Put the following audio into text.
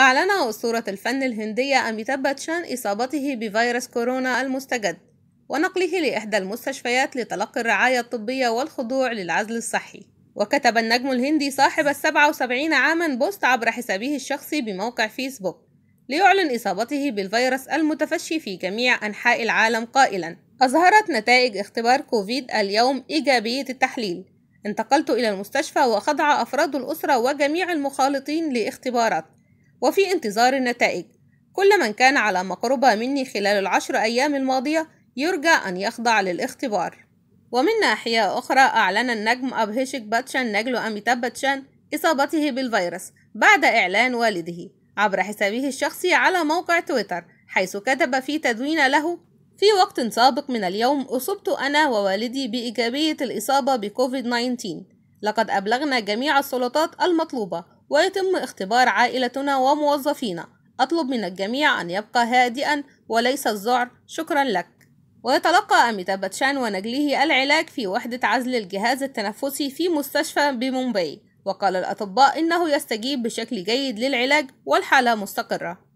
أعلن أسطورة الفن الهندية أميتاب باتشان إصابته بفيروس كورونا المستجد ونقله لإحدى المستشفيات لتلقي الرعاية الطبية والخضوع للعزل الصحي. وكتب النجم الهندي صاحب السبعة وسبعين عاما بوست عبر حسابه الشخصي بموقع فيسبوك ليعلن إصابته بالفيروس المتفشي في جميع أنحاء العالم قائلا. أظهرت نتائج اختبار كوفيد اليوم إيجابية التحليل. انتقلت إلى المستشفى وخضع أفراد الأسرة وجميع المخالطين لاختبارات. وفي انتظار النتائج. كل من كان على مقربة مني خلال العشر أيام الماضية يرجى أن يخضع للاختبار. ومن ناحية أخرى أعلن النجم أبهيشك باتشان نجل أميتاب باتشان إصابته بالفيروس بعد إعلان والده عبر حسابه الشخصي على موقع تويتر حيث كتب في تدوين له في وقت سابق من اليوم أصبت أنا ووالدي بإيجابية الإصابة بكوفيد 19 لقد أبلغنا جميع السلطات المطلوبة ويتم اختبار عائلتنا وموظفينا. أطلب من الجميع أن يبقى هادئا وليس الذعر شكرا لك. ويتلقى أميتاب باتشان ونجله العلاج في وحدة عزل الجهاز التنفسي في مستشفى بمومباي. وقال الأطباء إنه يستجيب بشكل جيد للعلاج والحالة مستقرة.